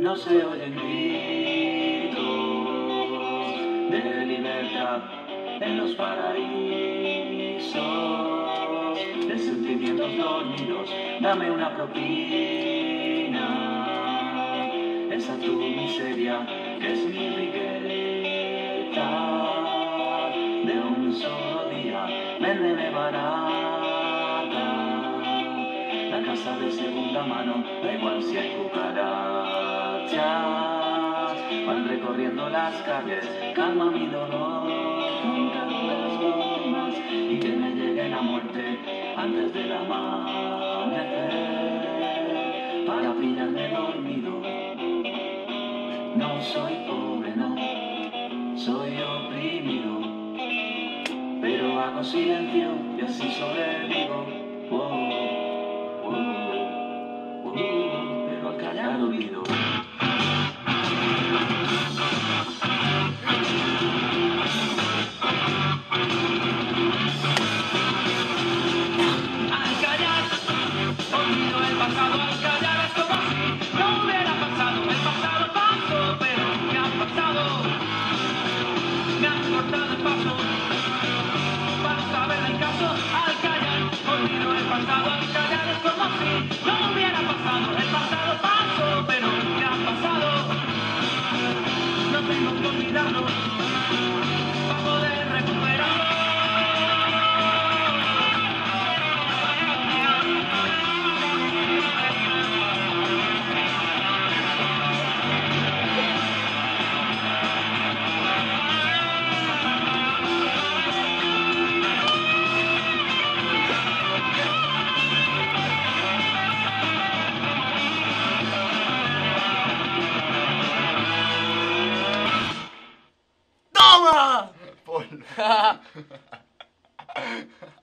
No se oyen gritos de libertad en los paraísos de sentimientos dormidos. Dame una propina, esa tu miseria que es mi riqueza de un solo día. Véndeme barata la casa de segunda mano, da igual si hay cucarachas, van recorriendo las calles, calma mi dolor, con las bromas y que me llegue la muerte antes del amanecer, para pillarme dormido. No soy pobre, no, soy oprimido, pero hago silencio y así sobrevivo. Oh. El. Para saber el caso, al callar, olvido el pasado, al callar es como si no hubiera pasado. one.